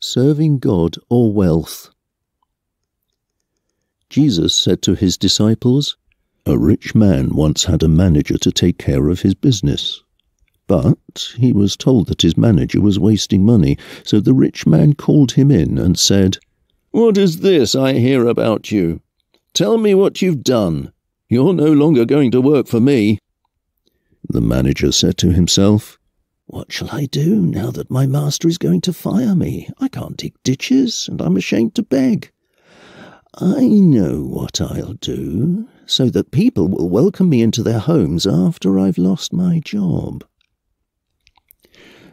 Serving God or Wealth. Jesus said to his disciples, A rich man once had a manager to take care of his business. But he was told that his manager was wasting money, so the rich man called him in and said, What is this I hear about you? Tell me what you've done. You're no longer going to work for me. The manager said to himself, What shall I do now that my master is going to fire me? I can't dig ditches, and I'm ashamed to beg. I know what I'll do, so that people will welcome me into their homes after I've lost my job.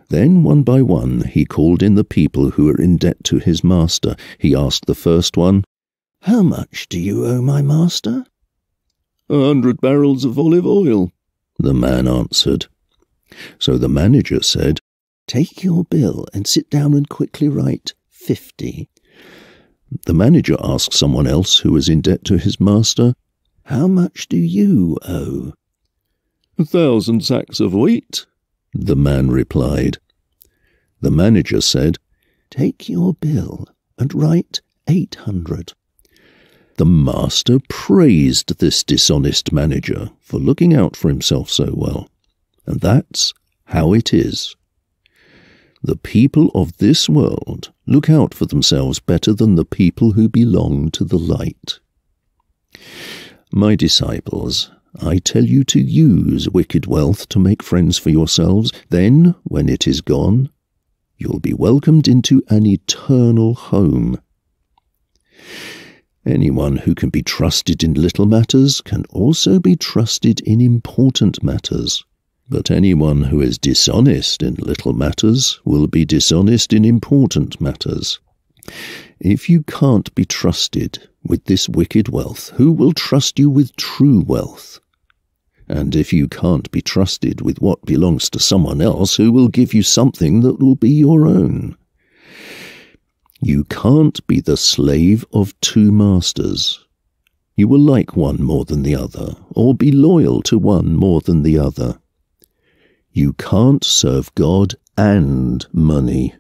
Then, one by one, he called in the people who were in debt to his master. He asked the first one, How much do you owe my master? A hundred barrels of olive oil, the man answered. So the manager said, Take your bill and sit down and quickly write fifty. The manager asked someone else who was in debt to his master, How much do you owe? A thousand sacks of wheat, the man replied. The manager said, Take your bill and write eight hundred. The master praised this dishonest manager for looking out for himself so well. And that's how it is. The people of this world look out for themselves better than the people who belong to the light. My disciples, I tell you to use wicked wealth to make friends for yourselves. Then, when it is gone, you'll be welcomed into an eternal home. Anyone who can be trusted in little matters can also be trusted in important matters. But anyone who is dishonest in little matters will be dishonest in important matters. If you can't be trusted with this wicked wealth, who will trust you with true wealth? And if you can't be trusted with what belongs to someone else, who will give you something that will be your own? You can't be the slave of two masters. You will like one more than the other, or be loyal to one more than the other. You can't serve God and money.